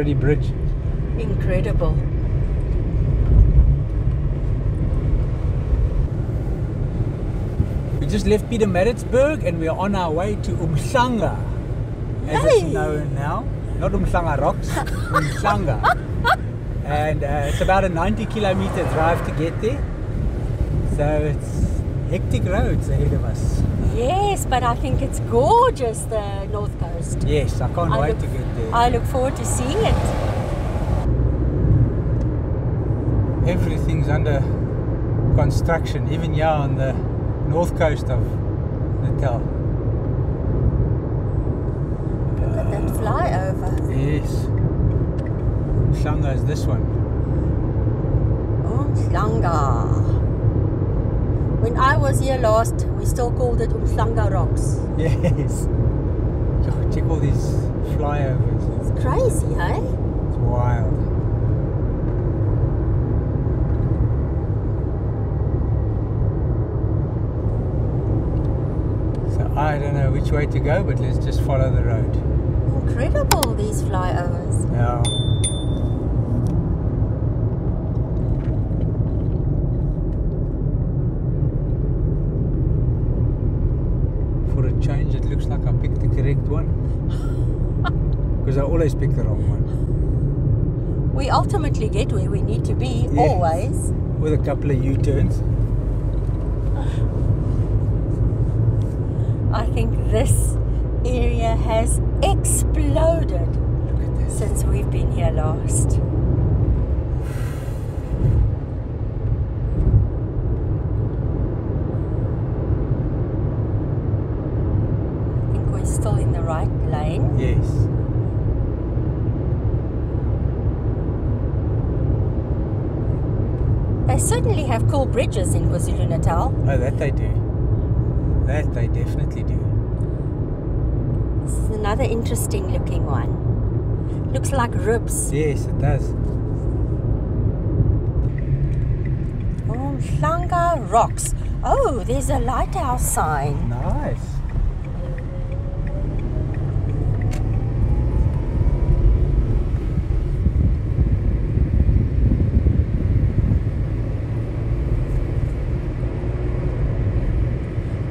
pretty bridge. Incredible. We just left Peter Pietermaritzburg and we are on our way to Umhlanga. As it's Yay. known now. Not Umhlanga Rocks, Umhlanga. and uh, it's about a 90 kilometer drive to get there. So it's hectic roads ahead of us. Yes, but I think it's gorgeous, the North Coast. Yes, I can't I wait to get there. I look forward to seeing it. Everything's under construction, even here on the north coast of Natal. Look at that flyover. Yes. Umhlanga is this one. Oh, Umhlanga. When I was here last, we still called it Umhlanga Rocks. Yes. Check all these flyovers. It's crazy, hey? It's wild. So I don't know which way to go, but let's just follow the road. Incredible, these flyovers. Yeah. For a change, it looks like I picked the correct one. Because I always pick the wrong one. We ultimately get where we need to be, Yes. always. With a couple of U-turns. I think this area has exploded Look at this. since we've been here last. I think we're still in the right lane. Yes. They bridges in KwaZulu Natal. Oh, that they do. That they definitely do. This is another interesting looking one. Looks like ribs. Yes, it does. Oh, Umhlanga Rocks. Oh, there's a lighthouse sign. Nice.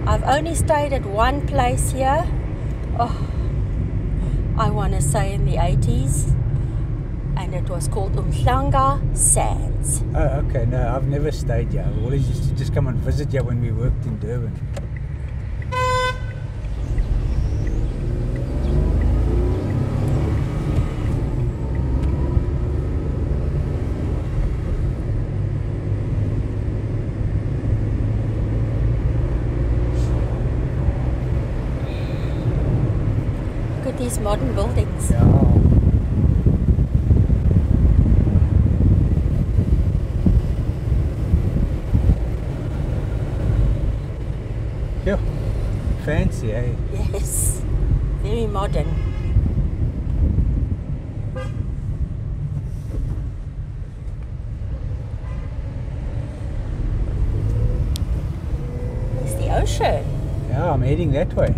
I've only stayed at one place here. Oh, I want to say in the 80s. And it was called Umhlanga Sands. Oh, okay. No, I've never stayed here. I always used to just come and visit you when we worked in Durban. Look at these modern buildings. Yeah. Yeah. Fancy, eh? Yes, very modern. There's the ocean. Yeah, I'm heading that way.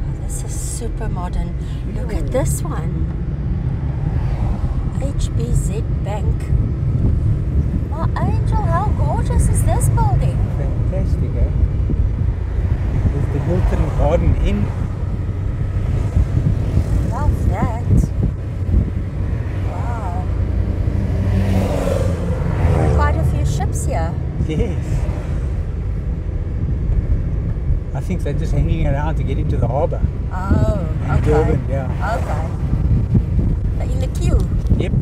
Oh, this is super modern. Look at this one. HBZ Bank. My angel, how gorgeous is this building? Fantastic, eh? There's the Hilton Garden Inn. Love that. Wow. Quite a few ships here. Yes. I think they're just hanging around to get into the harbour. Oh, In okay. Durban, yeah. Okay. They're in the queue. Yep.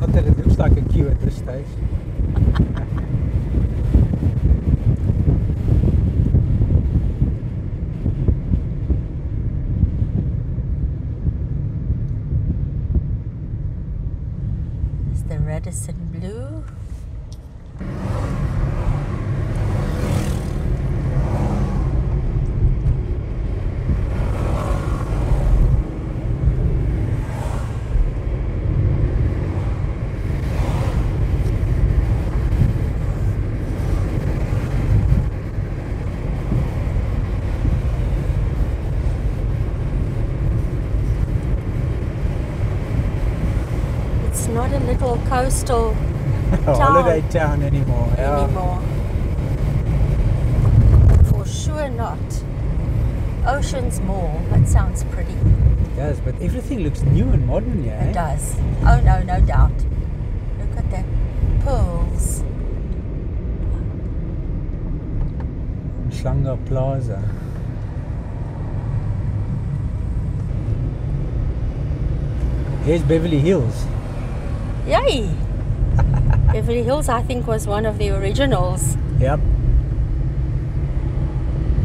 Not that it looks like a queue at this stage. There's the Radisson Blu. Coastal oh, holiday town anymore. Yeah. For sure not. Ocean's Mall. That sounds pretty. It does, but everything looks new and modern, yeah. It eh? does. Oh no, no doubt. Look at the pearls. Shanga Plaza. Here's Beverly Hills. Yay! Beverly Hills, I think, was one of the originals. Yep.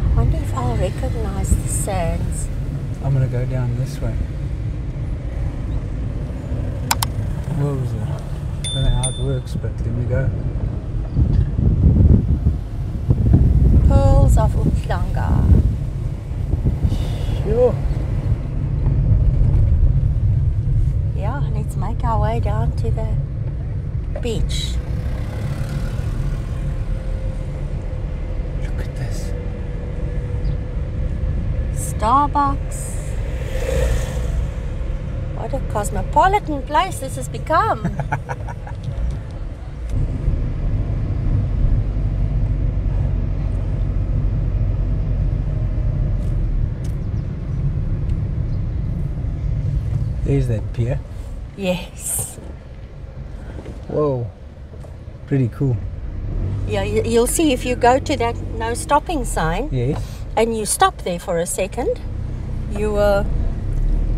I wonder if I'll recognize the sands. I'm gonna go down this way. Whoa, I don't know how it works, but there we go. Pearls of Umhlanga. Sure. Yeah, let's make our way down to the beach. Look at this. Starbucks. What a cosmopolitan place this has become. There's that pier. Yes. Whoa. Pretty cool. Yeah, you- you'll see if you go to that no stopping sign Yes. and you stop there for a second, you uh,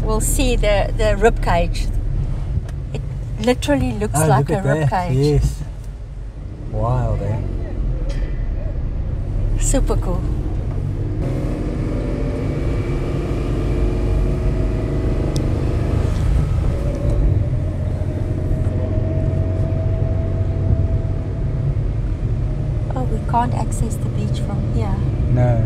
will see the, the rib cage. It literally looks Oh, like look a rib that. cage. Yes. Wild, eh? Super cool. Oh, we can't access the beach from here. No.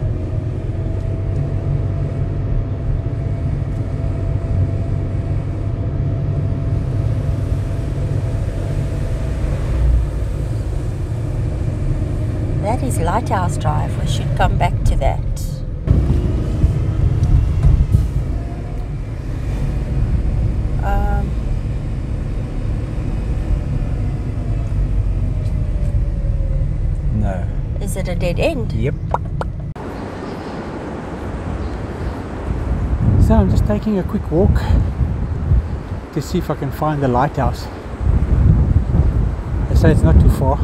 That is Lighthouse Drive. We should come back to that. Um, No. is it a dead end? Yep. So I'm just taking a quick walk to see if I can find the lighthouse. They say it's not too far.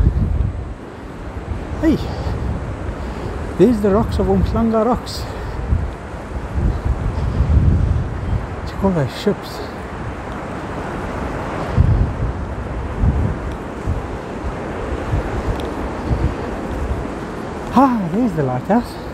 Hey, there's the rocks of Umhlanga Rocks. Check all those ships. Ah, there's the lighthouse.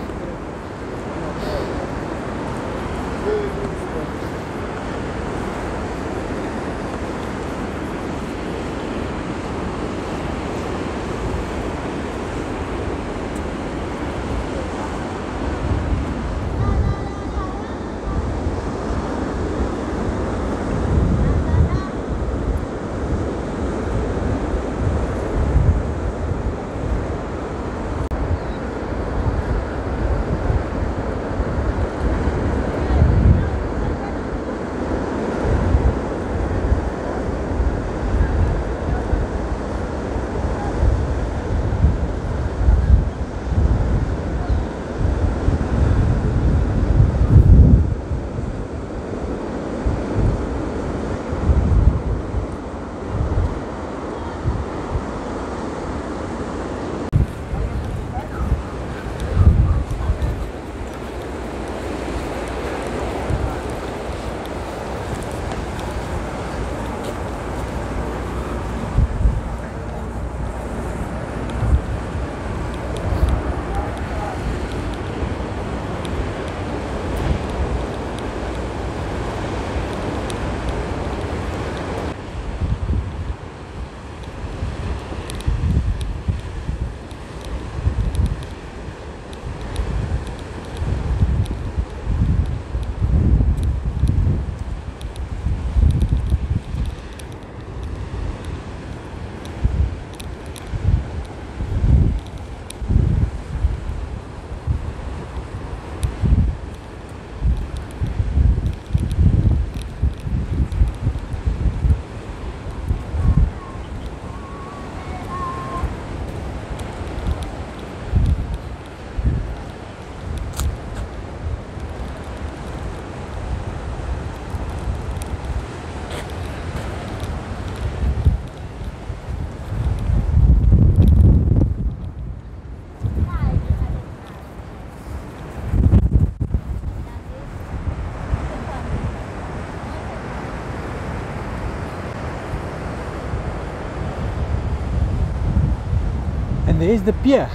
There's the pier.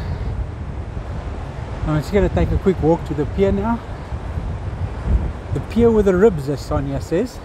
I'm just going to take a quick walk to the pier now. The pier with the ribs, as Sonia says.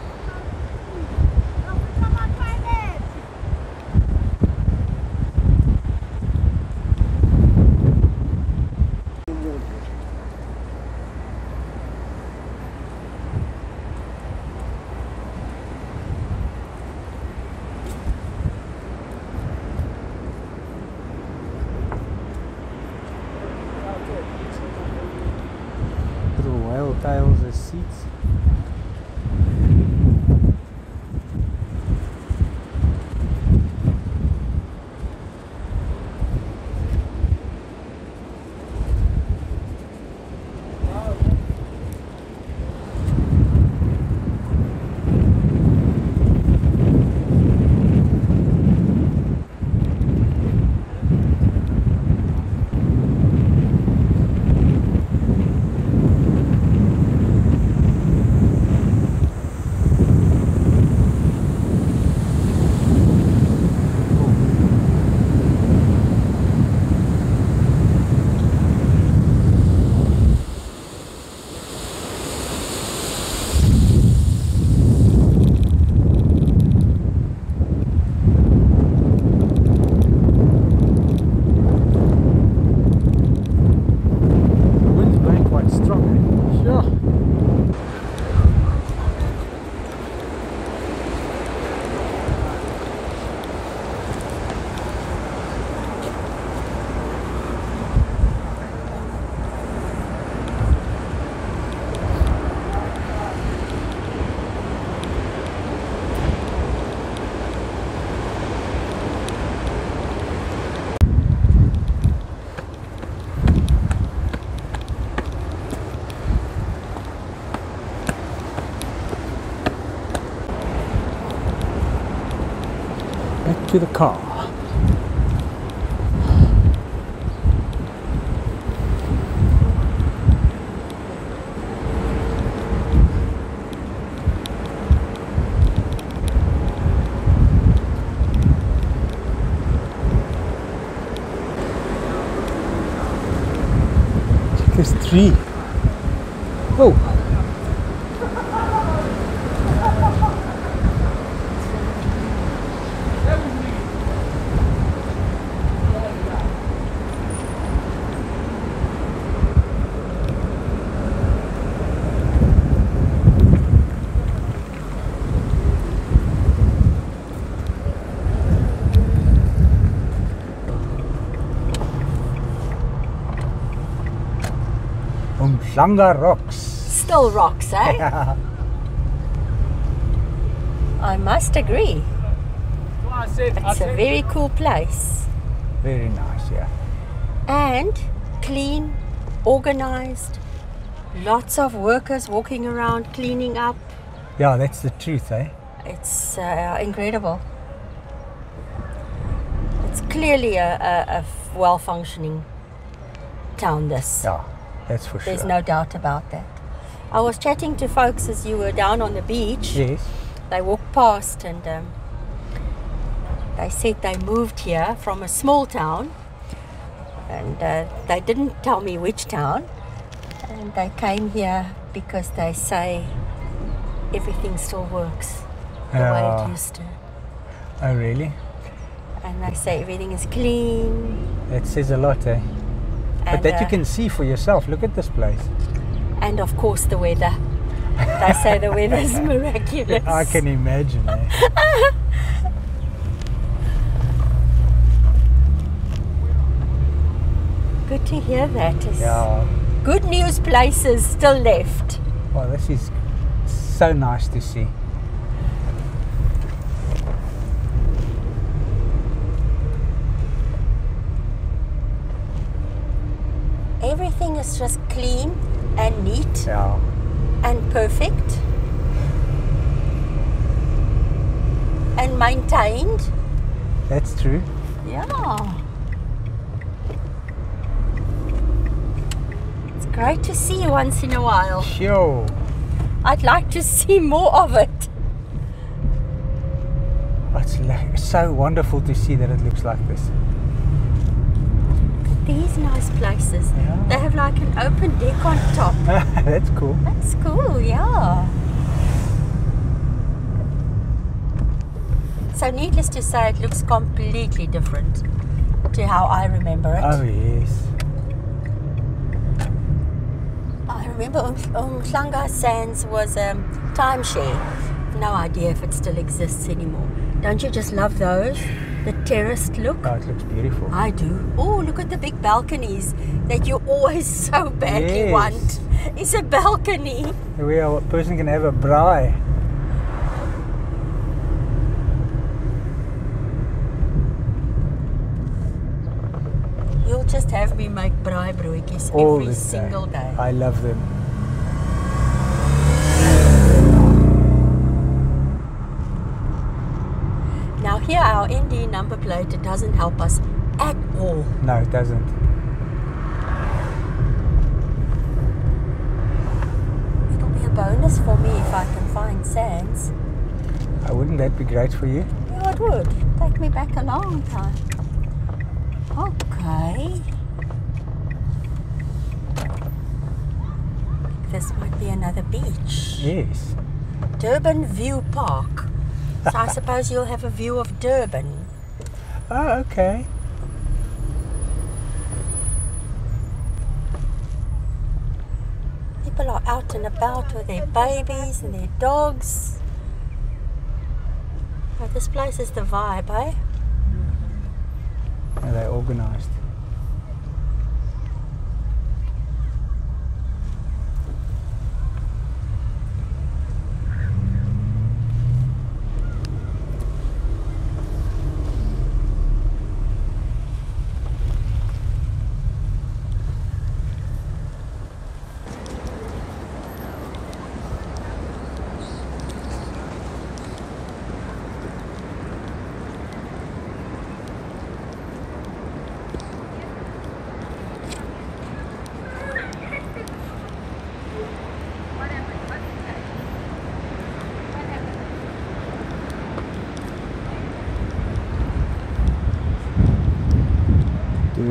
To the car. Check this tree. Oh. Umhlanga Rocks. Still rocks, eh? I must agree. It's a very cool place. very nice, yeah. And clean, organized. Lots of workers walking around cleaning up. Yeah, that's the truth, eh? It's uh, incredible. It's clearly a, a, a well functioning town, this. Yeah, that's for There's no doubt about that. I was chatting to folks as you were down on the beach. Yes. They walked past and um, they said they moved here from a small town. And uh, they didn't tell me which town. And they came here because they say everything still works the way it used to. Oh, really? And they say everything is clean. That says a lot, eh? But that you uh, can see for yourself. Look at this place. and of course the weather. they say the weather is miraculous. I can imagine, eh? Good to hear that. It's Yeah. Good news places still left. Well, this is so nice to see. Is just clean and neat Yeah. and perfect and maintained. That's true. Yeah. It's great to see you once in a while. Sure. I'd like to see more of it. It's so wonderful to see that it looks like this. These nice places. Yeah. They have like an open deck on top. That's cool. That's cool, yeah. So, needless to say, it looks completely different to how I remember it. Oh yes. I remember um, Umhlanga Sands was a um, timeshare. No idea if it still exists anymore. Don't you just love those? The terraced look? Oh, it looks beautiful. I do. Oh, look at the big balconies that you always so badly Yes. want. It's a balcony. Where a person can have a braai. You'll just have me make braai broodjies All every single day. day. I love them. Now here our ND number plate it doesn't help us at all. No, it doesn't. It'll be a bonus for me if I can find sands. Uh, wouldn't that be great for you? Yeah, it would. Take me back a long time. Okay. This might be another beach. Yes. Durban View Park. So I suppose you'll have a view of Durban. Oh, okay. People are out and about with their babies and their dogs. Oh, this place is the vibe, eh? Are they organised?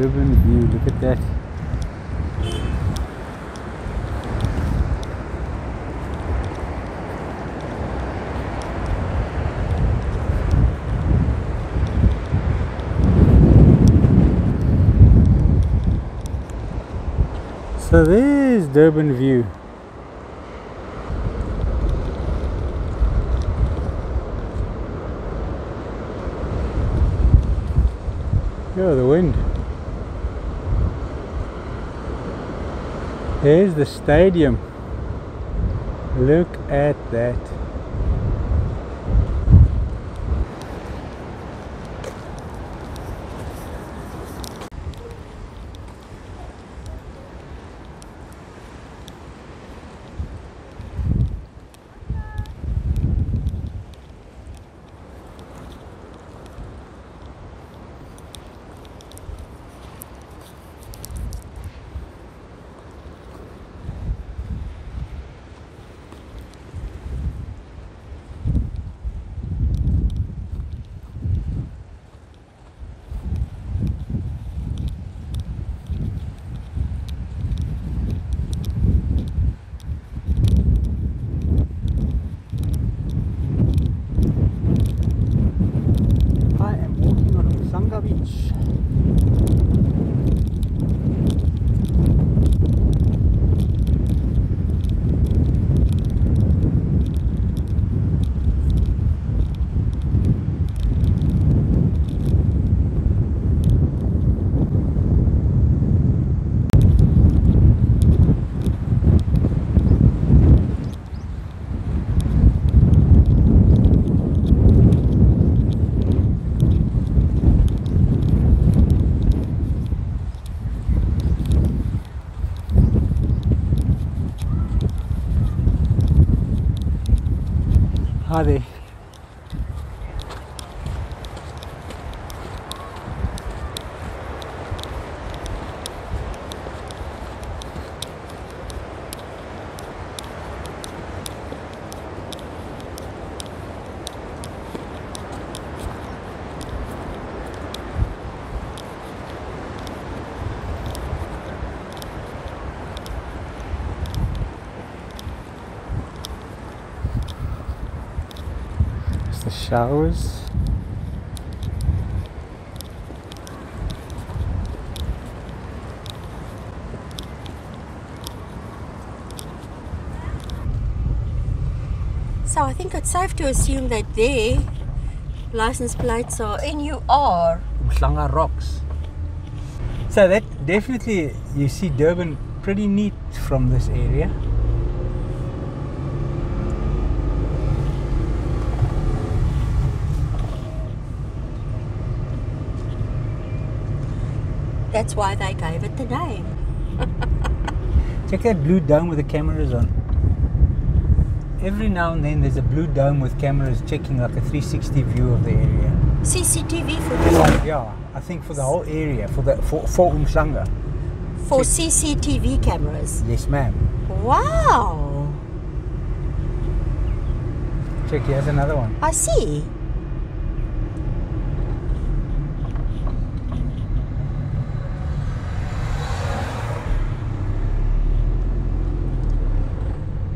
Durban view, look at that. So there's Durban view. Yeah, the wind. There's the stadium. Look at that. AD. Showers. So I think it's safe to assume that their license plates are NUR. Umhlanga Rocks. So that definitely you see Durban pretty neat from this area. That's why they gave it the name. Check that blue dome with the cameras on. Every now and then there's a blue dome with cameras checking like a 360 view of the area. CCTV footage. Like, yeah, I think for the whole area, for the for, for Umhlanga. For CCTV cameras. Yes, ma'am. Wow. Check, here's another one. I see.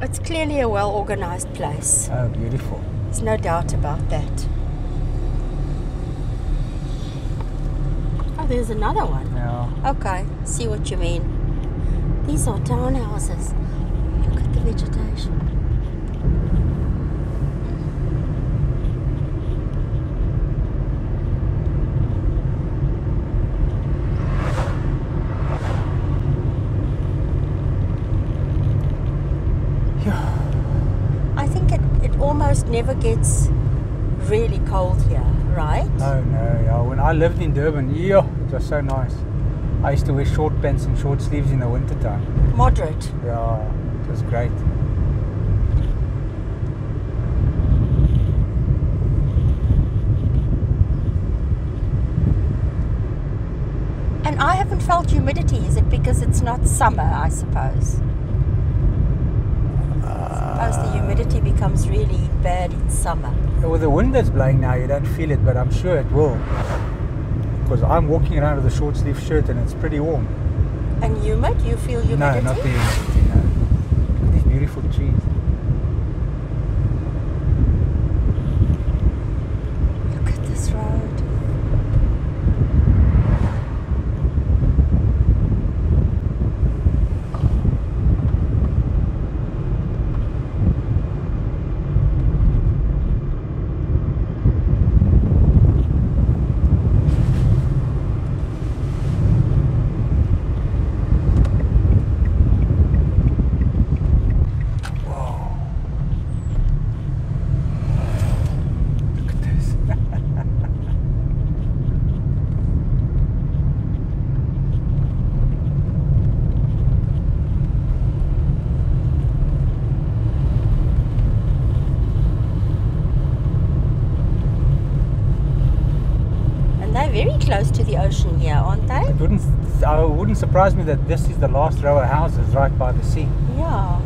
It's clearly a well organized place. Oh, beautiful. There's no doubt about that. Oh, there's another one. Yeah. Okay, see what you mean. These are townhouses. Look at the vegetation. Yeah. I think it, it almost never gets really cold here, right? Oh no, yeah. When I lived in Durban, yeah, it was so nice. I used to wear short pants and short sleeves in the winter time. Moderate. Yeah, it was great. And I haven't felt humidity. Is it because it's not summer, I suppose? Suppose the humidity becomes really bad in summer. With the wind that's blowing now, you don't feel it, but I'm sure it will. Because I'm walking around with a short sleeve shirt and it's pretty warm. And humid? You feel humidity? No, not the humidity, no. Look at these beautiful trees. Look at this road. Whoa. Look at this. And they're very close to the ocean here, aren't they? It wouldn't, it wouldn't me that this is the last row of houses right by the sea. Yeah.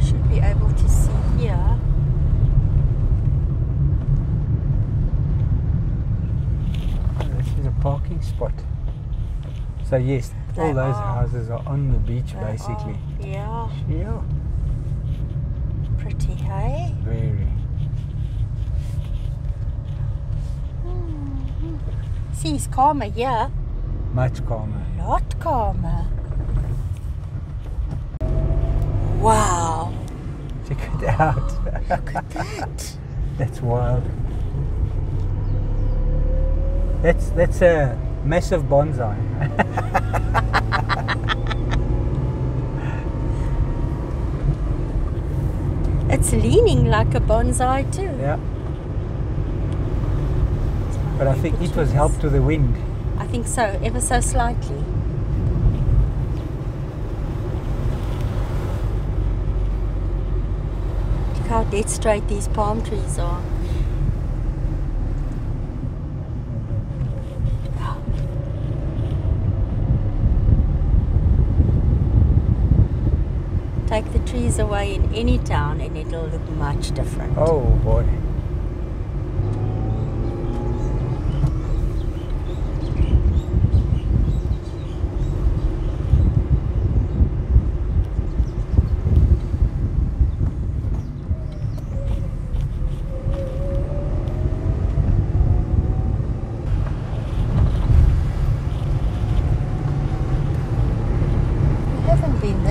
Should be able to see here. Oh, This is a parking spot. So yes, all those are. houses are on the beach They basically. are- yeah. Yeah. Pretty, hey? Very. Sea's calmer here. Much calmer. Lot calmer. Wow. Check it out. Look at that. That's wild. That's that's a massive bonsai. It's leaning like a bonsai too. yeah. But I think it was helped to the wind. I think so, ever so slightly. Look how dead straight these palm trees are. Take the trees away in any town and it'll look much different. Oh boy.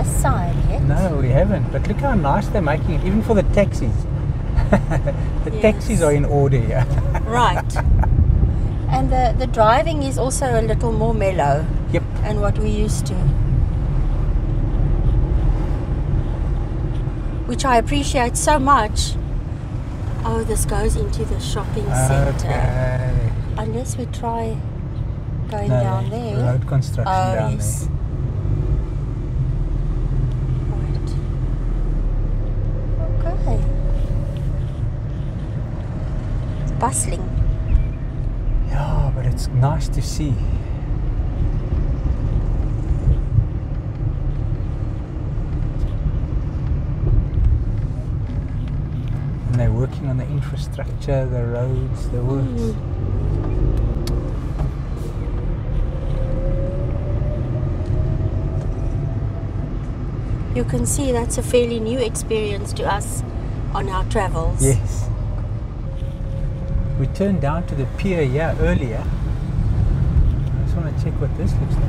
This side yet. No, we haven't. But look how nice they're making it, even for the taxis. the taxis are in order here. Right. and the, the driving is also a little more mellow yep. than what we used to. Which I appreciate so much. Oh, this goes into the shopping centre. Okay. Unless we try going No, down there. Road construction oh, down yes. Right. Okay. It's bustling. Yeah, but it's nice to see. And they're working on the infrastructure, the roads, the works. Mm. You can see that's a fairly new experience to us on our travels. Yes. We turned down to the pier here earlier. I just want to check what this looks like.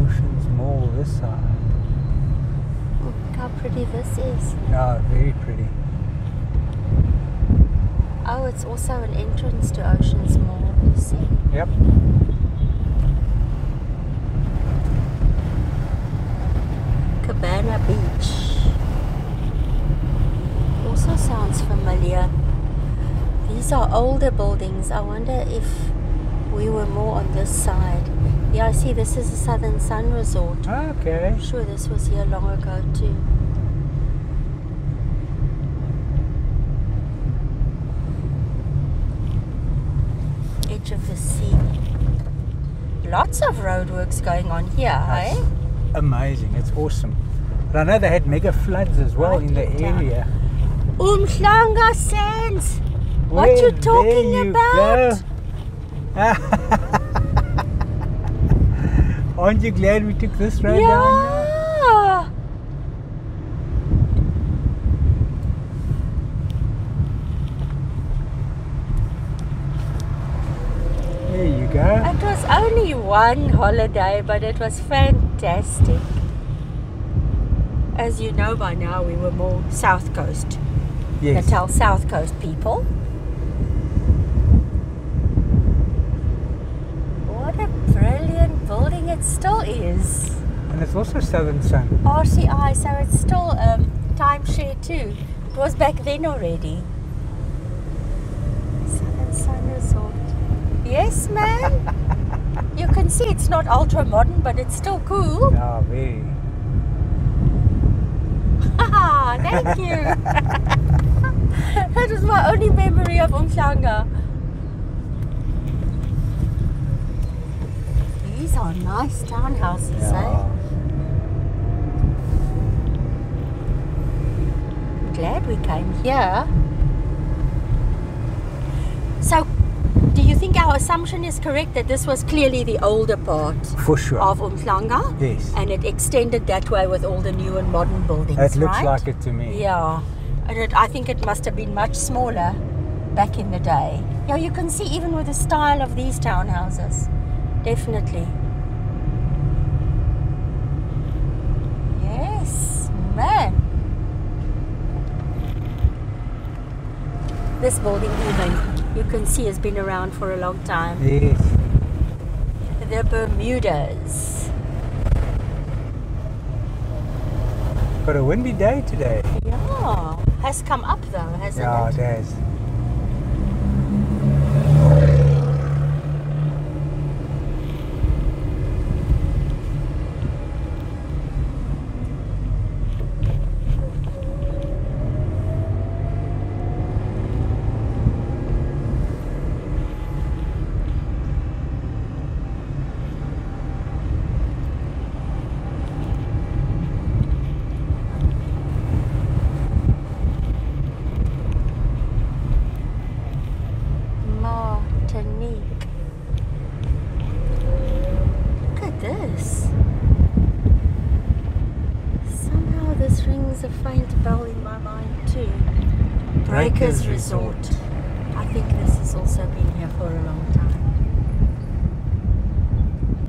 Ocean's Mall this side. Look how pretty this is. Yeah, very pretty. Oh, it's also an entrance to Ocean's Mall, you see. Yep. Cabana Beach. Also sounds familiar. These are older buildings. I wonder if we were more on this side. Yeah, I see this is the Southern Sun Resort. Okay. I'm sure this was here long ago too. Edge of the sea. Lots of roadworks going on here, That's eh? amazing. It's awesome. But I know they had mega floods as well Right in the in area. Umhlanga Sands! What Well, you talking you about? Aren't you glad we took this road down? Yeah! There you go. It was only one holiday, but it was fantastic. As you know by now, we were more South Coast. Yes. Natal South Coast people. What a brilliant building it still is. And it's also Southern Sun. RCI, so it's still um, timeshare too. It was back then already. Southern Sun Resort. Yes, man. you can see it's not ultra modern, but it's still cool. Yeah, very. Thank you. that was my only memory of Umhlanga. These are nice townhouses, eh? Glad we came here. So, do you think our assumption is correct that this was clearly the older part For sure. of Umhlanga? yes. And it extended that way with all the new and modern buildings, It looks right? like it to me. Yeah, and it, I think it must have been much smaller back in the day. Yeah, you can see even with the style of these townhouses, definitely. Yes, man. This building, even you can see, has been around for a long time. Yes. The Bermudas. Got a windy day today. Yeah, has come up though, hasn't Yeah, it? it has. Martinique. Look at this. Somehow rings a faint bell in my mind too. Breakers Resort. I think this has also been here for a long time.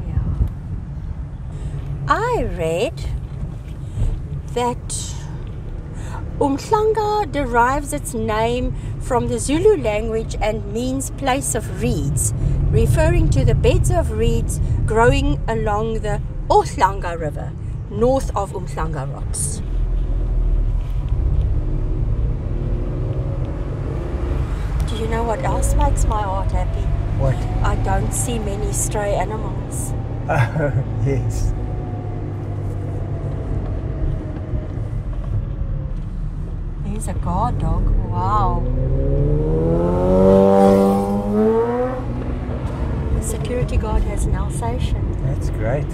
Yeah. I read that Umhlanga derives its name from the Zulu language and means place of reeds, referring to the beds of reeds growing along the Ohlanga River, north of Umhlanga Rocks. Do you know what else makes my heart happy? What? I don't see many stray animals. Oh, yes. There's a guard dog. Wow. The security guard has an Alsatian. That's great.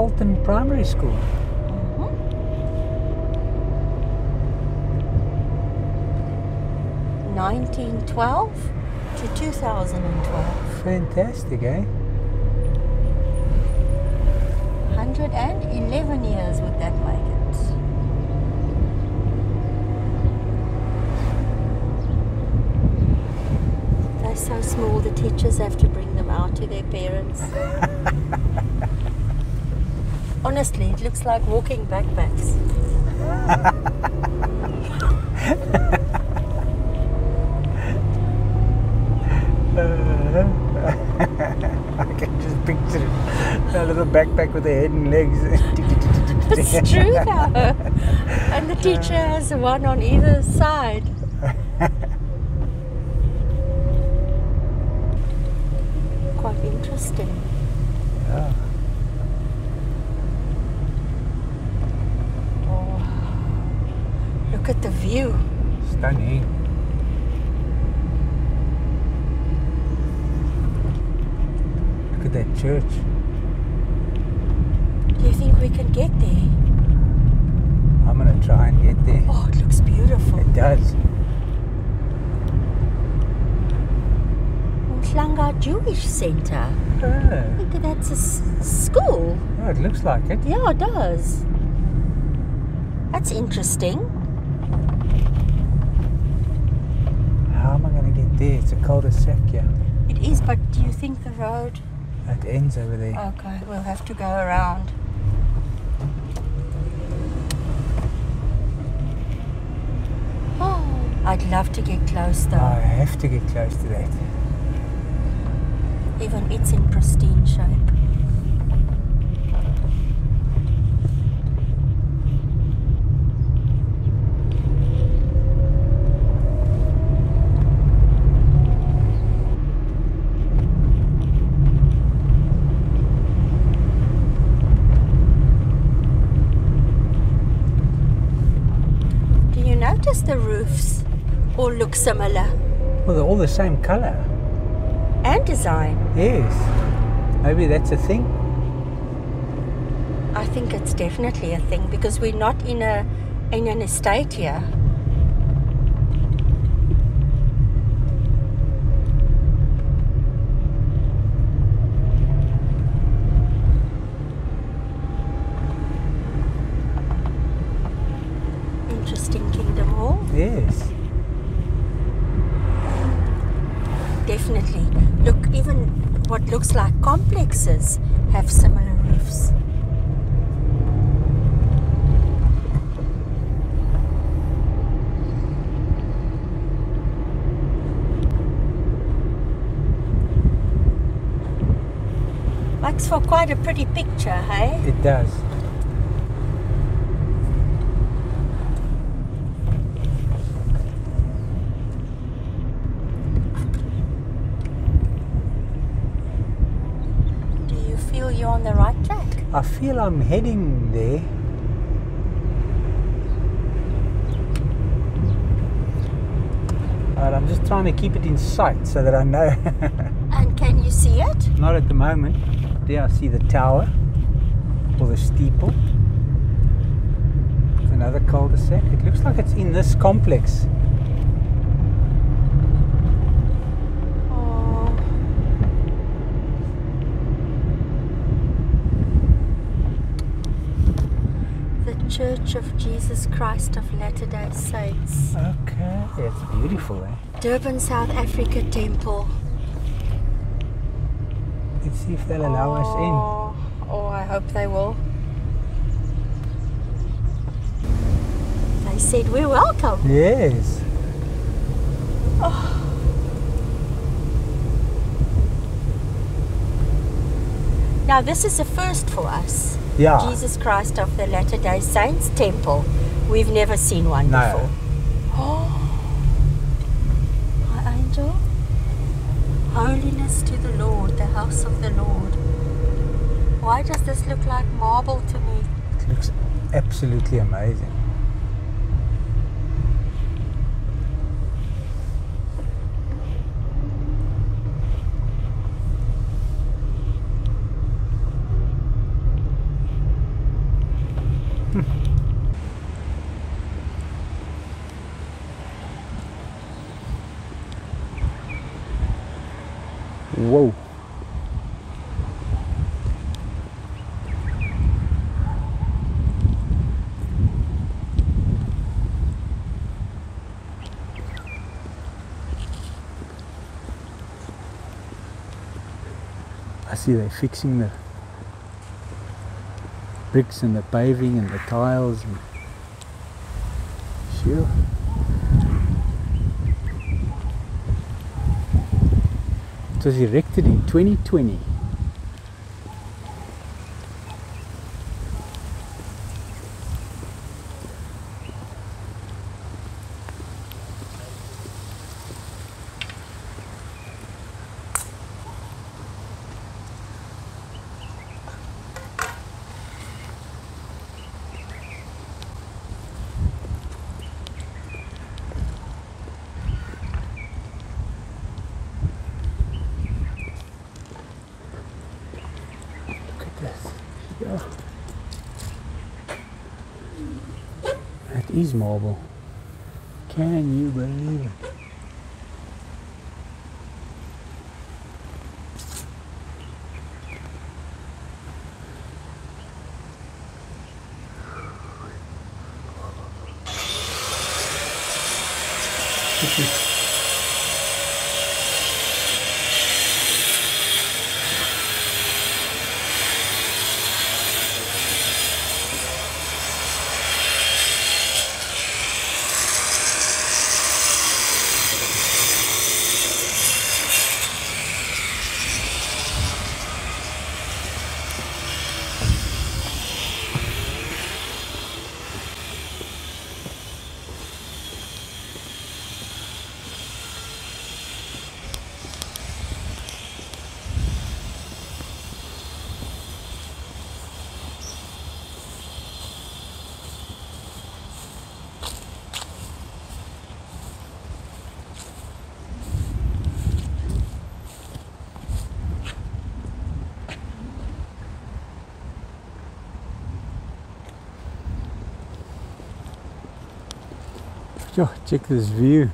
Atholton Primary School. Mhm. 1912 to 2012. Fantastic, eh? 111 years would that make it? They're so small, the teachers have to bring them out to their parents. Honestly, it looks like walking backpacks. I can just picture it. A little backpack with a head and legs. It's true though. And the teacher has one on either side. Quite interesting. Yeah. Oh, look at the view. Stunning. Look at that church. Do you think we can get there? I'm gonna try and get there. Oh, it looks beautiful. It does. Umhlanga Jewish Center. Oh, Look, that's a s- school. oh, it looks like it. Yeah, it does. That's interesting. How am I gonna get there? It's a cul-de-sac yeah. It is, but do you think the road? It ends over there. Okay, we'll have to go around. Oh, I'd love to get close though. I have to get close to that. Even it's in pristine shape. Do you notice the roofs all look similar Well, they're all the same colour. and design? Yes. Maybe that's a thing. I think it's definitely a thing because we're not in a in an estate here. you're on the right track. I feel I'm heading there. I'm just trying to keep it in sight so that I know. and can you see it? Not at the moment. There I see the tower or the steeple. Another cul-de-sac. It looks like it's in this complex. Church of Jesus Christ of Latter day Saints. Okay. It's beautiful, eh? Durban, South Africa Temple. Let's see if they'll allow us in. Oh, I hope they will. They said we're welcome. Yes. Now, this is a first for us. Yeah. Jesus Christ of the Latter day Saints Temple. We've never seen one No. before. Oh, my angel. Holiness to the Lord, the house of the Lord. Why does this look like marble to me? It looks absolutely amazing. Whoa. I see they're fixing the bricks and the paving and the tiles and sure. Was erected in 2020. Look at this. Yeah. That is marble. Can you believe it? Check this view.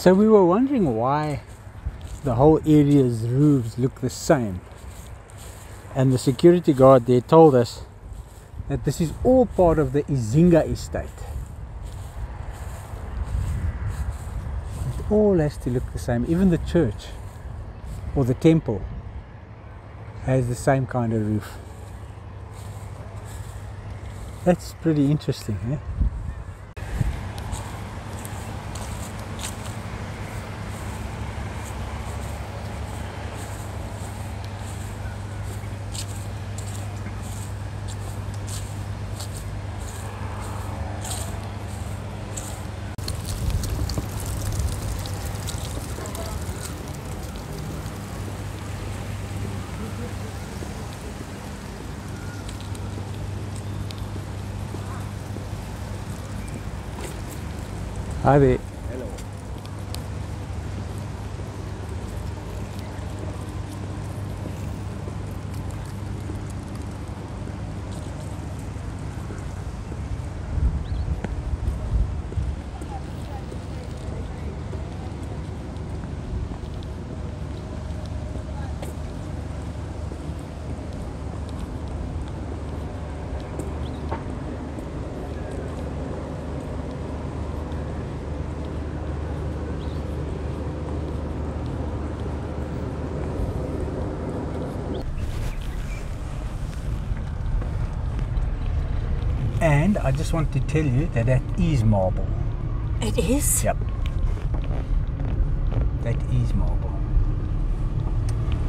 So we were wondering why the whole area's roofs look the same. And the security guard there told us that this is all part of the Izinga estate. It all has to look the same. Even the church or the temple has the same kind of roof. That's pretty interesting, eh? Hi there. Hello. And I just want to tell you that that is marble. It is? Yep. That is marble.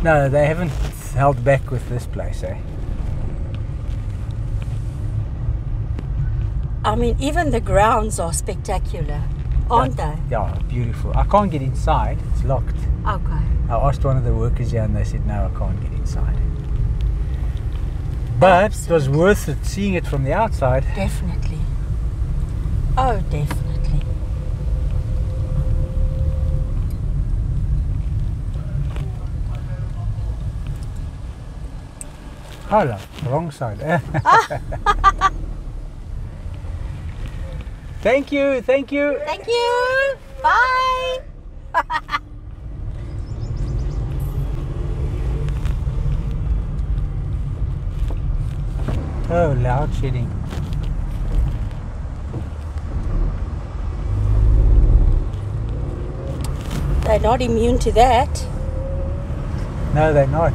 No, they haven't held back with this place, eh? I mean, even the grounds are spectacular, aren't yeah, they? Yeah, beautiful. I can't get inside, it's locked. Okay. I asked one of the workers here and they said, no, I can't get inside. But it was worth it seeing it from the outside. Definitely. Oh, definitely. Oh, no, wrong side. thank you, thank you. Thank you. Bye. Oh, load shedding. They're not immune to that. No, they're not.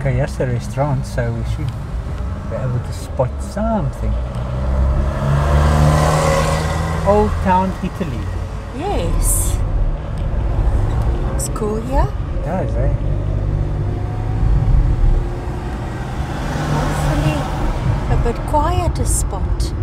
Okay, restaurant, so we should be able to spot something. Old Town Italy. Yes. It's cool here. It Does, eh? Hopefully, a bit quieter spot.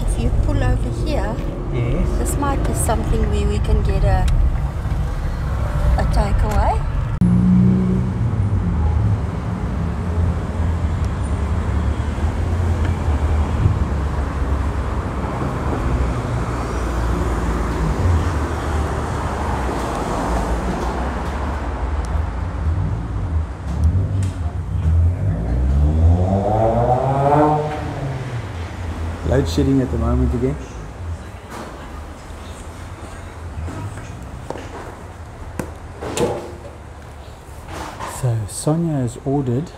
If you pull over here, Yes. this might be something where we can get a a takeaway. Load shedding at the moment again. So Sonia has ordered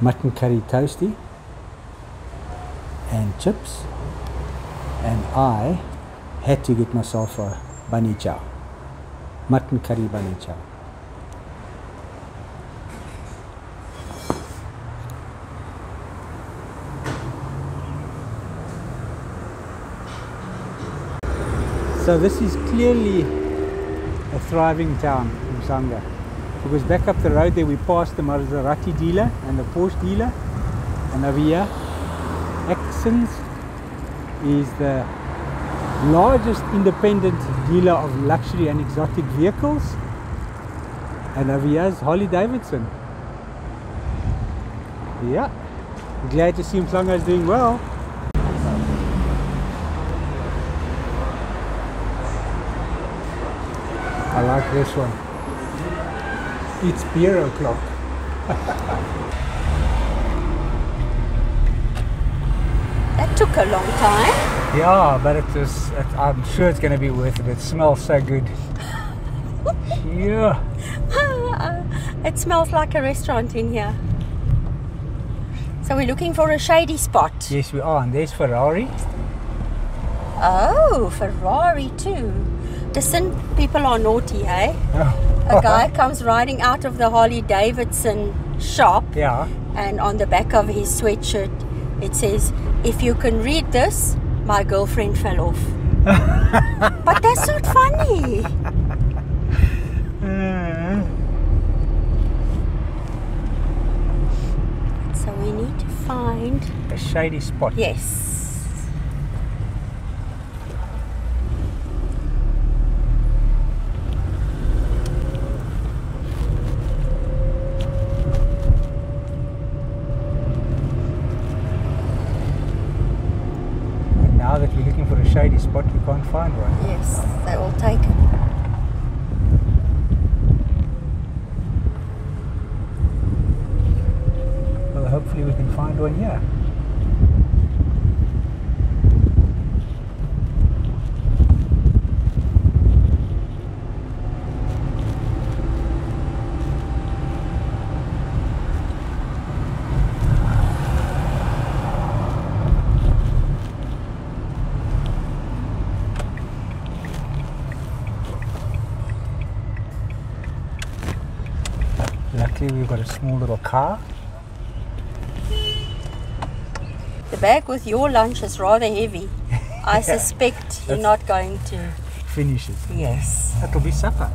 mutton curry toasty and chips, and I had to get myself a bunny chow, mutton curry bunny chow. So this is clearly a thriving town, Mhlanga. Because back up the road there we passed the Maserati dealer and the Porsche dealer. And over here, Axons is the largest independent dealer of luxury and exotic vehicles. And over here is Harley Davidson. Yeah. Glad to see Mhlanga is doing well. This one. It's beer o'clock. That took a long time. Yeah, but it is. it, I'm sure it's going to be worth it. It smells so good. yeah. it smells like a restaurant in here. So we're looking for a shady spot. Yes, we are. And there's Ferrari. Oh, Ferrari too. Listen, people are naughty, eh? A guy comes riding out of the Harley Davidson shop, Yeah. and on the back of his sweatshirt it says, If you can read this, my girlfriend fell off. but that's not funny. So we need to find. A shady spot. Yes. And now that we're looking for a shady spot, we can't find one. Yes, they're all taken. Well, hopefully we can find one here. Luckily, we've got a small little car. The bag with your lunch is rather heavy. I suspect you're That's- not going to. finish it. Yes. That'll be supper.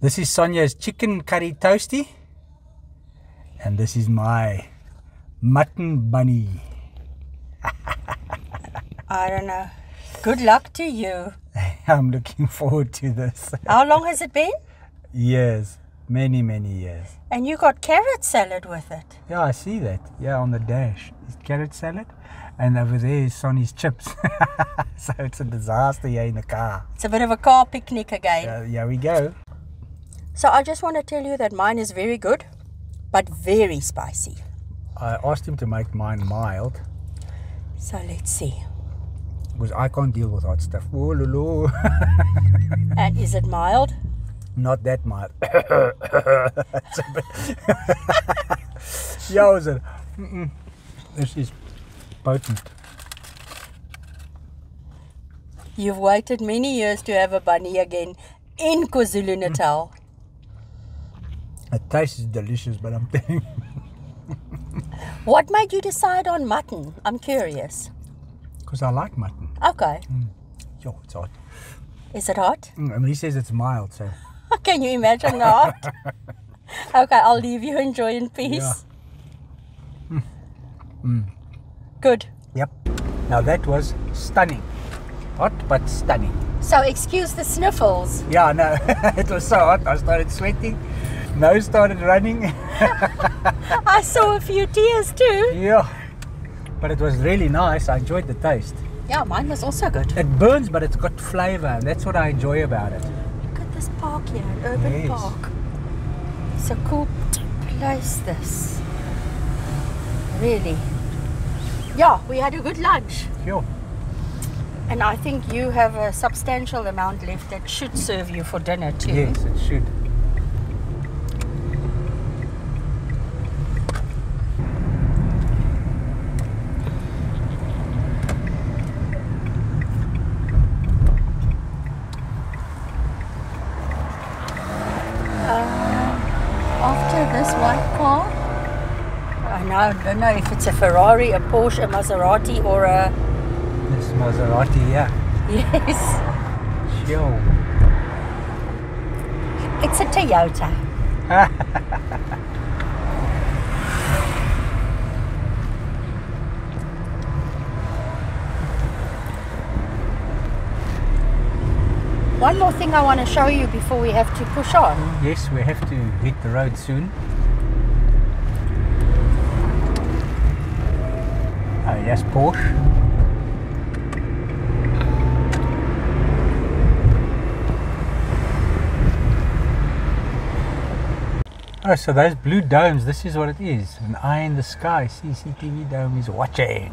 This is Sonia's chicken curry toasty. And this is my mutton bunny. I don't know. Good luck to you. I'm looking forward to this. How long has it been? years. Many, many years. And you got carrot salad with it. Yeah, I see that. Yeah, on the dash. It's carrot salad. And over there is Sonny's chips. so it's a disaster here in the car. It's a bit of a car picnic again. Uh, here we go. So I just want to tell you that mine is very good, but very spicy. I asked him to make mine mild So let's see. because I can't deal with hot stuff. Oh, lolo. And is it mild? Not that much. It's a bit- yeah, was it? Mm-mm. This is potent. You've waited many years to have a bunny again in KwaZulu Natal. It tastes delicious, but I'm telling you, What made you decide on mutton? I'm curious. because I like mutton. Okay. Yo, it's hot. Is it hot? Mm, And he says it's mild, so Can you imagine that? okay, I'll leave you enjoy in peace. Hmm. Hmm. Good. yep. Now that was stunning. Hot but stunning. So excuse the sniffles. Yeah, no, it was so hot. I started sweating. Nose started running. I saw a few tears too. yeah. But it was really nice. I enjoyed the taste. Yeah, mine was also good. It burns, but it's got flavor, and that's what I enjoy about it. Park here, an urban park. It's a cool place, this. Really. Yeah, we had a good lunch. Sure. And I think you have a substantial amount left that should serve you for dinner too. Yes, it should. After this white car, I know, don't know if it's a Ferrari, a Porsche, a Maserati, or a This Maserati, yeah. yes. Sure. It's a Toyota. One more thing I want to show you before we have to push on. Yes, we have to hit the road soon. Oh, yes, Porsche. Oh, so those blue domes, this is what it is. An eye in the sky, CCTV dome is watching.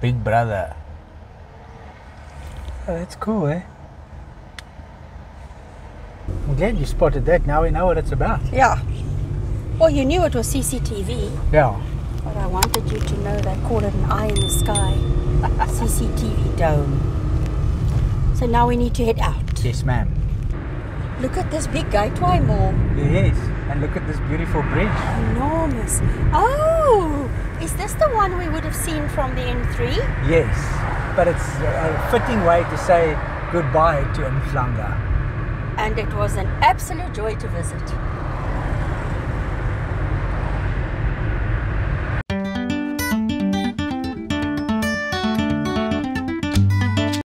Big brother. Oh, that's cool, eh? Glad you spotted that. Now we know what it's about. Yeah. Well, you knew it was CCTV, Yeah. but I wanted you to know they call it an eye in the sky. CCTV dome. So now we need to head out. Yes, ma'am. Look at this big gateway mall. Yes. And look at this beautiful bridge. Enormous. Oh, is this the one we would have seen from the N3? Yes. But it's a fitting way to say goodbye to Mhlanga. And it was an absolute joy to visit.